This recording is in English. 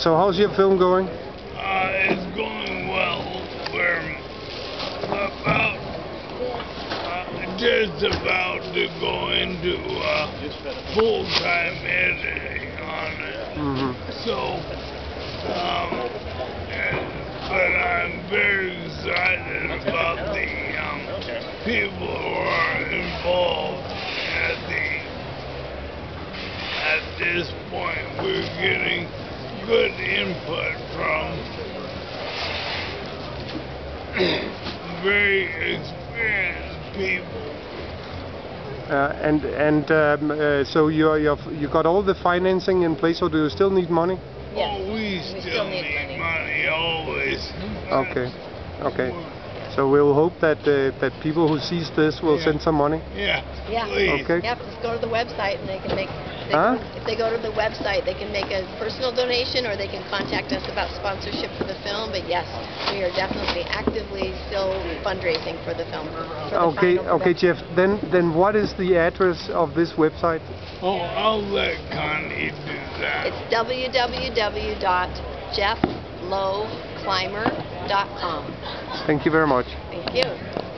So how's your film going? Uh, it's going well. We're about, uh, just about to go into uh, full-time editing on it. hmm So, um, and, but I'm very excited about the um, people who are involved at the at this point. We're getting good input from very experienced people. Uh, and and um, uh, so you you you got all the financing in place, or do you still need money? Yes. Oh, we still, still need need money. money always. Okay, okay. So we'll hope that uh, that people who sees this will Yeah. send some money. Yeah. Yeah. Please. Okay. Yep, just go to the website and they can make, they Huh? can, if they go to the website, they can make a personal donation or they can contact us about sponsorship for the film. But yes, we are definitely actively still fundraising for the film. for the Okay, final okay. Jeff. Then then what is the address of this website? Oh, I'll let Connie do that. It's www.jeffloweclimber.com. Thank you very much. Thank you.